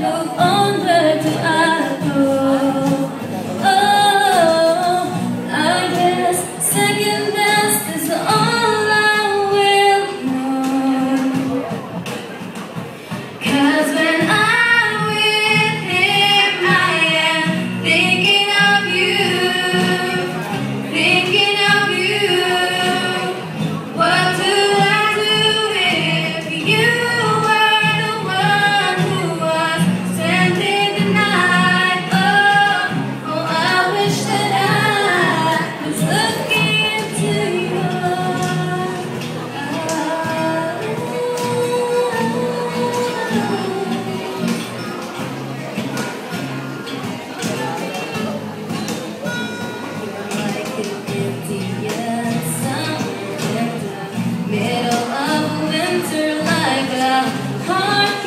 Oh. heart.